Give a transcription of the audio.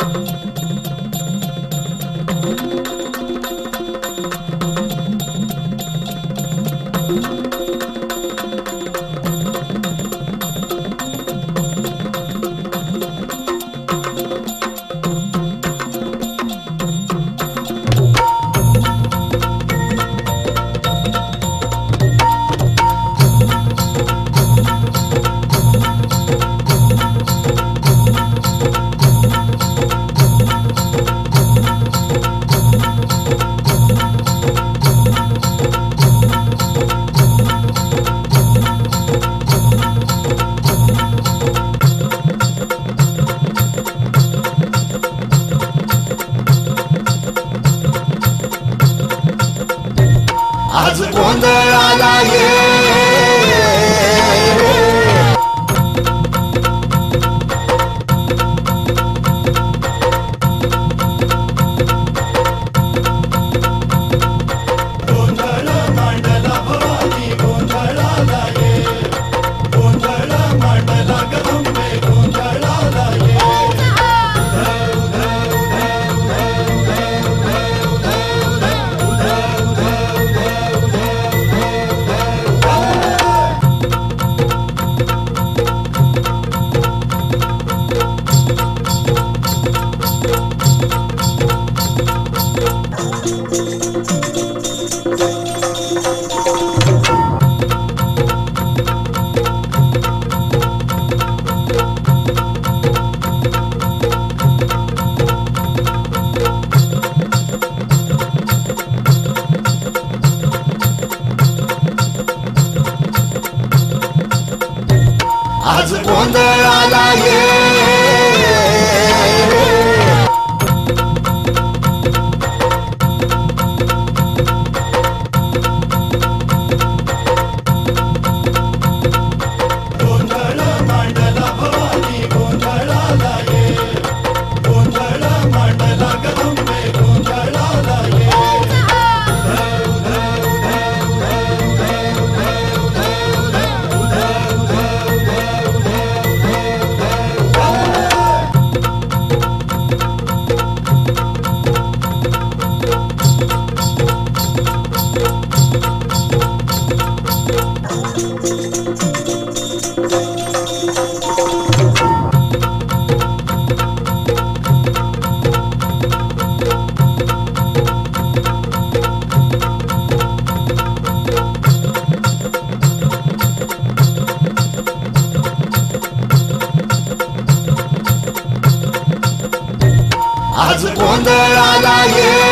Thank you. आज गोंधळाला ये आज गोंधळाला ये אז 库德拉大爷